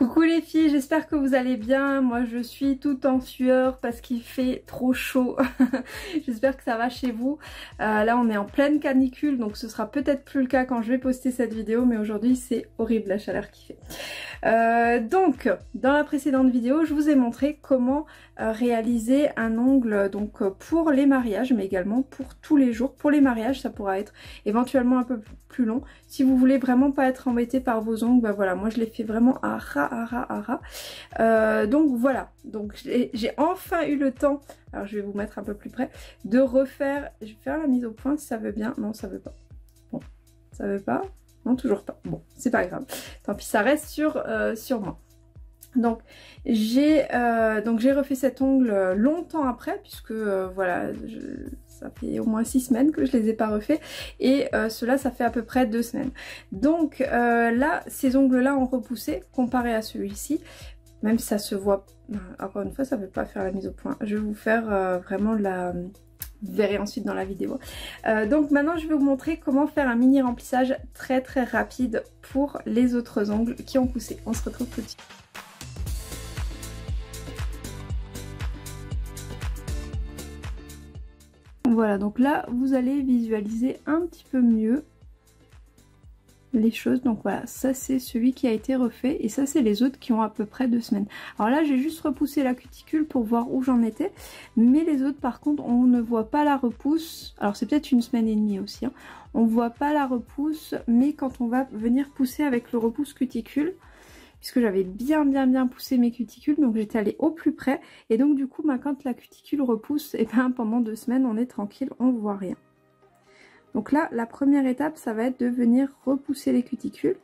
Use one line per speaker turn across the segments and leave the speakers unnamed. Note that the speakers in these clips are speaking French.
Coucou les filles, j'espère que vous allez bien. Moi je suis tout en sueur parce qu'il fait trop chaud. j'espère que ça va chez vous. Euh, là on est en pleine canicule donc ce sera peut-être plus le cas quand je vais poster cette vidéo mais aujourd'hui c'est horrible la chaleur qu'il fait. Euh, donc dans la précédente vidéo je vous ai montré comment euh, réaliser un ongle donc pour les mariages mais également pour tous les jours. Pour les mariages ça pourra être éventuellement un peu plus long. Si vous voulez vraiment pas être embêté par vos ongles, bah voilà moi je l'ai fait vraiment à ras euh, donc voilà, donc j'ai enfin eu le temps, alors je vais vous mettre un peu plus près, de refaire, je vais faire la mise au point si ça veut bien, non ça veut pas, bon, ça veut pas, non toujours pas, bon c'est pas grave, tant pis ça reste sur, euh, sur moi. Donc j'ai euh, donc j'ai refait cet ongle longtemps après puisque voilà ça fait au moins 6 semaines que je les ai pas refaits et euh, cela ça fait à peu près 2 semaines. Donc euh, là ces ongles là ont repoussé comparé à celui-ci même si ça se voit, euh, encore une fois ça ne veut pas faire la mise au point. Je vais vous faire vraiment la... Vous verrez ensuite dans la vidéo. donc maintenant je vais vous montrer comment faire un mini remplissage très très rapide pour les autres ongles qui ont poussé. On se retrouve tout de suite. Voilà, donc là, vous allez visualiser un petit peu mieux les choses. Donc voilà, ça c'est celui qui a été refait et ça c'est les autres qui ont à peu près deux semaines. Alors là, j'ai juste repoussé la cuticule pour voir où j'en étais. Mais les autres, par contre, on ne voit pas la repousse. Alors c'est peut-être une semaine et demie aussi. Hein. On voit pas la repousse, mais quand on va venir pousser avec le repousse cuticule, puisque j'avais bien bien bien poussé mes cuticules donc j'étais allée au plus près. Et donc du coup bah, quand la cuticule repousse et eh ben pendant deux semaines on est tranquille on voit rien. Donc là la première étape ça va être de venir repousser les cuticules.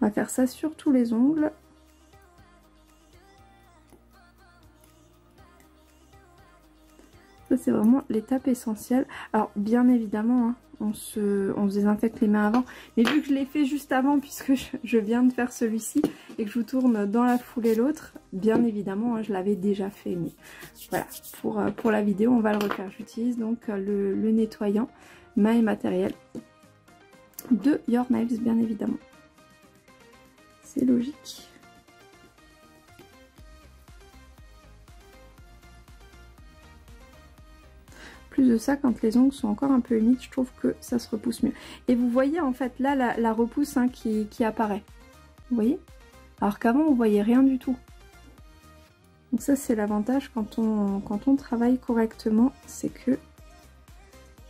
On va faire ça sur tous les ongles C'est vraiment l'étape essentielle. Alors bien évidemment, hein, on, se, on désinfecte les mains avant. Mais vu que je l'ai fait juste avant, puisque je, viens de faire celui-ci, et que je vous tourne dans la foulée l'autre, bien évidemment, hein, je l'avais déjà fait. Mais voilà, pour, euh, pour la vidéo, on va le refaire. J'utilise donc euh, le, le nettoyant main et matériel de Your Knives, bien évidemment. C'est logique. Plus de ça, quand les ongles sont encore un peu humides, je trouve que ça se repousse mieux. Et vous voyez en fait là la, repousse hein, qui, apparaît. Vous voyez? Alors qu'avant on voyait rien du tout. Donc ça c'est l'avantage quand on, quand on travaille correctement, c'est que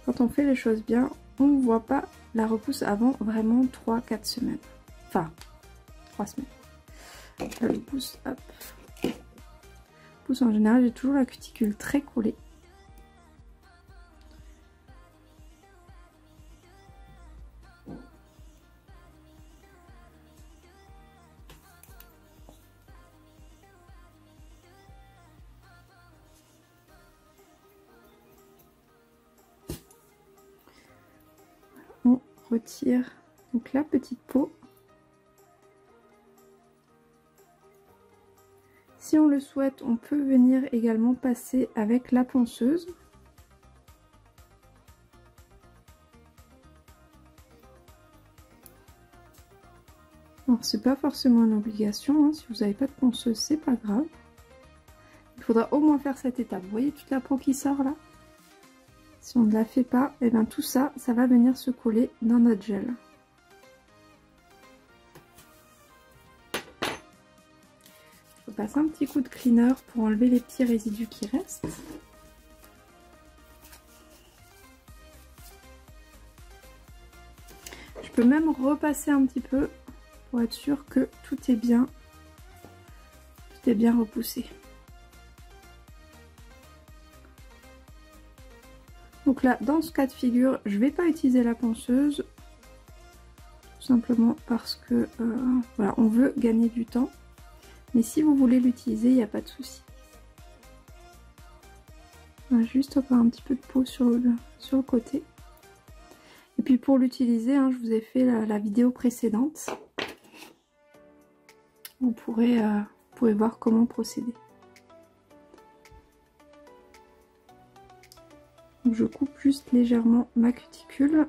quand on fait les choses bien, on ne voit pas la repousse avant vraiment 3-4 semaines. Enfin, 3 semaines. Repousse, hop. Pousse en général, j'ai toujours la cuticule très collée. Retire donc la petite peau. Si on le souhaite, on peut venir également passer avec la ponceuse. Alors c'est pas forcément une obligation, hein. si vous n'avez pas de ponceuse c'est pas grave. Il faudra au moins faire cette étape. Vous voyez toute la peau qui sort là? Si on ne la fait pas, eh bien tout ça, ça va venir se coller dans notre gel. Je passe un petit coup de cleaner pour enlever les petits résidus qui restent. Je peux même repasser un petit peu pour être sûr que tout est bien, tout est bien repoussé. Donc là, dans ce cas de figure, je ne vais pas utiliser la ponceuse. Tout simplement parce que euh, voilà, on veut gagner du temps. Mais si vous voulez l'utiliser, il n'y a pas de souci. juste encore un petit peu de peau sur le, sur le côté. Et puis pour l'utiliser, hein, je vous ai fait la, vidéo précédente. Vous pourrez, euh, vous pourrez voir comment procéder. Je coupe juste légèrement ma cuticule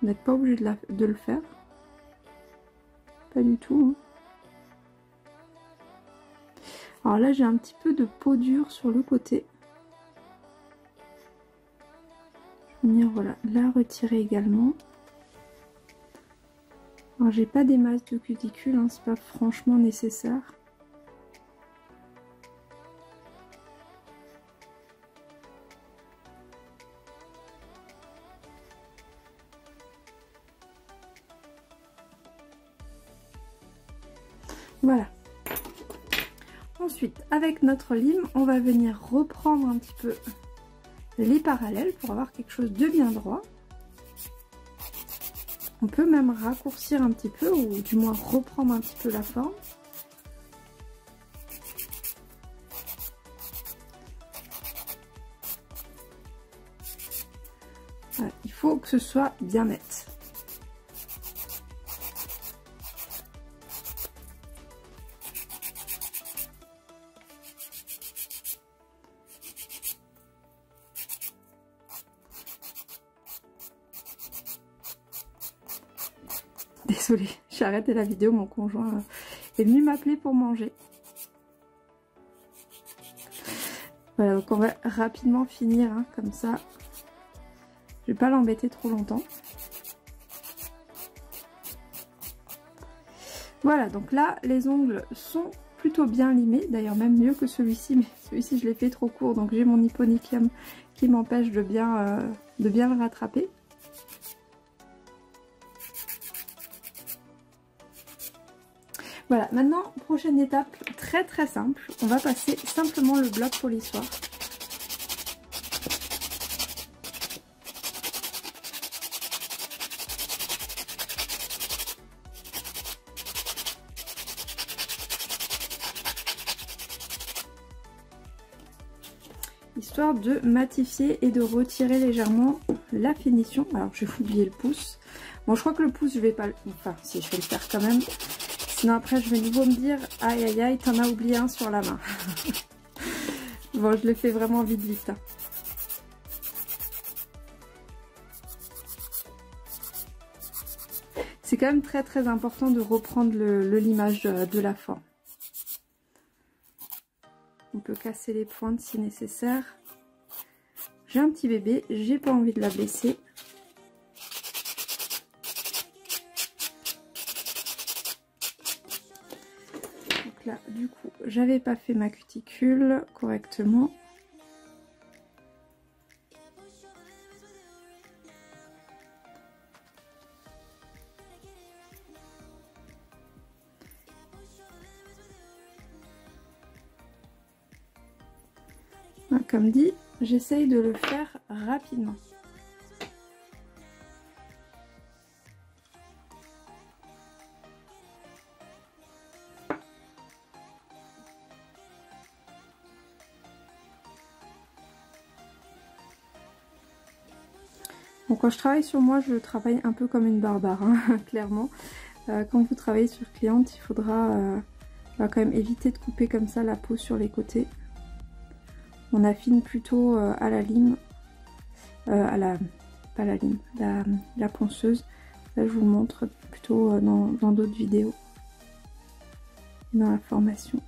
Vous n'êtes pas obligé de, le faire. Pas du tout. Hein. Alors là, j'ai un petit peu de peau dure sur le côté. Je vais venir voilà, la retirer également. Alors j'ai pas des masses de cuticule, hein, c'est pas franchement nécessaire. Voilà. Ensuite, avec notre lime, on va venir reprendre un petit peu les parallèles pour avoir quelque chose de bien droit. On peut même raccourcir un petit peu ou du moins reprendre un petit peu la forme. il faut que ce soit bien net. Désolée, j'ai arrêté la vidéo, mon conjoint est venu m'appeler pour manger. Voilà, donc on va rapidement finir, hein, comme ça. Je vais pas l'embêter trop longtemps. Voilà, donc là, les ongles sont plutôt bien limés, d'ailleurs même mieux que celui-ci, mais celui-ci je l'ai fait trop court, donc j'ai mon hyponychium qui m'empêche de, euh, de bien le rattraper. Voilà, maintenant, prochaine étape très très simple. On va passer simplement le bloc polissoir. Histoire de matifier et de retirer légèrement la finition. Alors, je vais oublier le pouce. Bon, je crois que le pouce, je vais pas... Enfin, si, je vais le faire quand même. Sinon après je vais nouveau me dire aïe aïe aïe t'en as oublié un sur la main. bon je le fais vraiment vite vite. Hein. C'est quand même très très important de reprendre le, limage de, de la forme. On peut casser les pointes si nécessaire. J'ai un petit bébé, j'ai pas envie de la blesser. J'avais pas fait ma cuticule correctement. Comme dit, j'essaye de le faire rapidement. Quand je travaille sur moi, je travaille un peu comme une barbare, hein, clairement. Euh, quand vous travaillez sur cliente, il faudra euh, bah, quand même éviter de couper comme ça la peau sur les côtés. On affine plutôt euh, à la lime, à la, pas la lime, la, ponceuse. Là, je vous montre plutôt dans d'autres vidéos, dans la formation.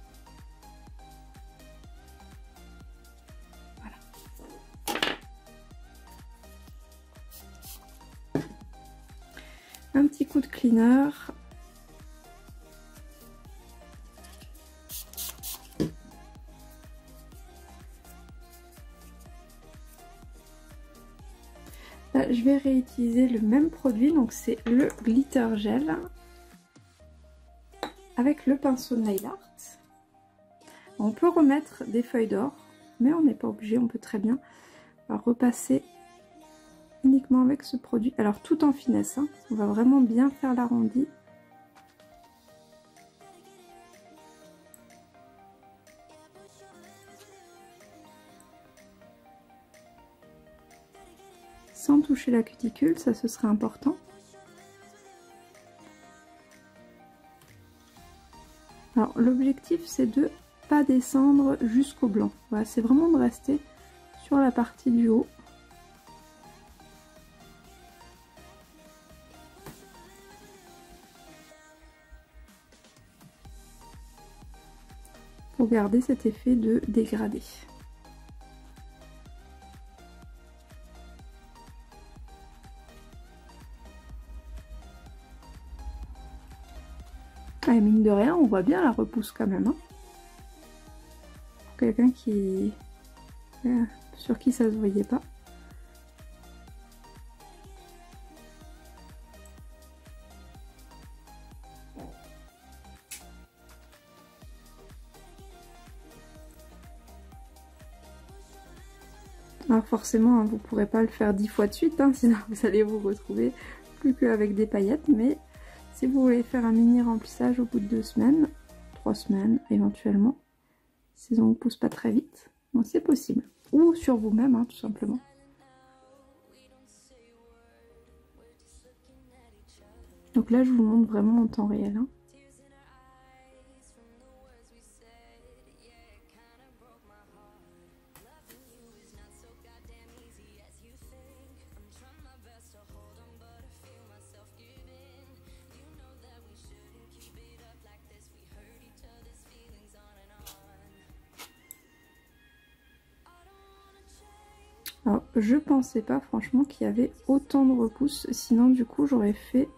De je vais réutiliser le même produit, donc c'est le glitter gel avec le pinceau nail art. On peut remettre des feuilles d'or, mais on n'est pas obligé, on peut très bien repasser uniquement avec ce produit. Alors tout en finesse, hein. on va vraiment bien faire l'arrondi. Sans toucher la cuticule, ça ce serait important. Alors l'objectif c'est de pas descendre jusqu'au blanc. Voilà, c'est vraiment de rester sur la partie du haut. Pour garder cet effet de dégradé. Ah, mine de rien, on voit bien la repousse quand même. Hein. Quelqu'un qui... sur qui ça se voyait pas. Alors forcément, hein, vous ne pourrez pas le faire dix fois de suite, hein, sinon vous allez vous retrouver plus qu'avec des paillettes. Mais si vous voulez faire un mini remplissage au bout de deux semaines, trois semaines éventuellement, ces ongles ne poussent pas très vite, c'est possible. Ou sur vous-même, hein, tout simplement. Donc là, je vous montre vraiment en temps réel. Je pensais pas franchement qu'il y avait autant de repousses, sinon du coup j'aurais fait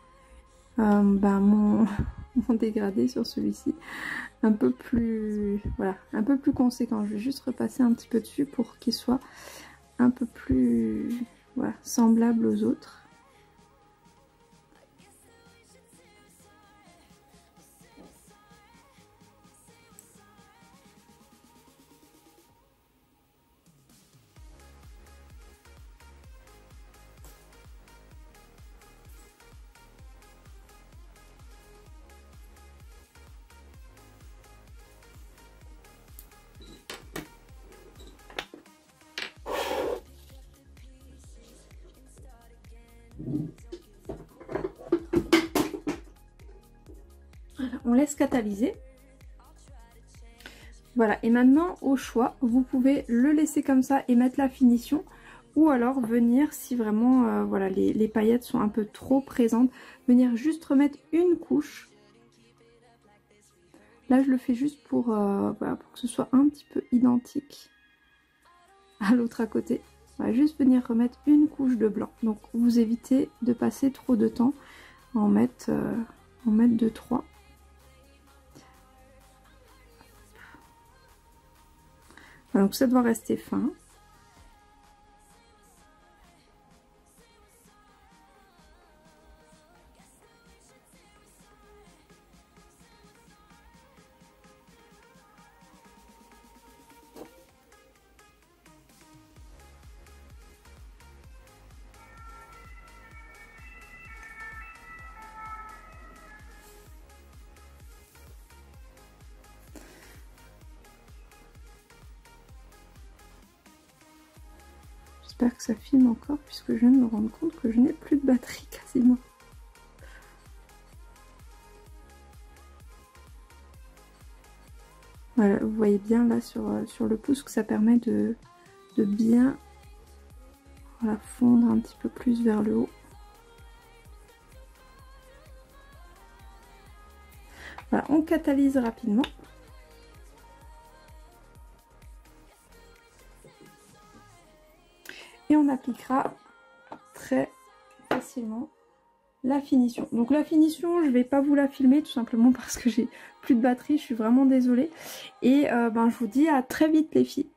euh, ben, mon, dégradé sur celui-ci un peu plus voilà, un peu plus conséquent. Je vais juste repasser un petit peu dessus pour qu'il soit un peu plus voilà, semblable aux autres. Laisse catalyser. Voilà, et maintenant au choix, vous pouvez le laisser comme ça et mettre la finition ou alors venir, si vraiment euh, voilà, les, paillettes sont un peu trop présentes, venir juste remettre une couche. Là je le fais juste pour, euh, pour que ce soit un petit peu identique à l'autre à côté. On va juste venir remettre une couche de blanc. Donc vous évitez de passer trop de temps à en mettre, euh, en mettre 2-3. Donc ça doit rester fin. Que ça filme encore puisque je viens de me rendre compte que je n'ai plus de batterie quasiment. Voilà, vous voyez bien là sur, euh, sur le pouce que ça permet de, de bien fondre un petit peu plus vers le haut. Voilà, on catalyse rapidement. On appliquera très facilement la finition. Donc la finition, je vais pas vous la filmer tout simplement parce que j'ai plus de batterie, je suis vraiment désolée. Et euh, ben, je vous dis à très vite les filles.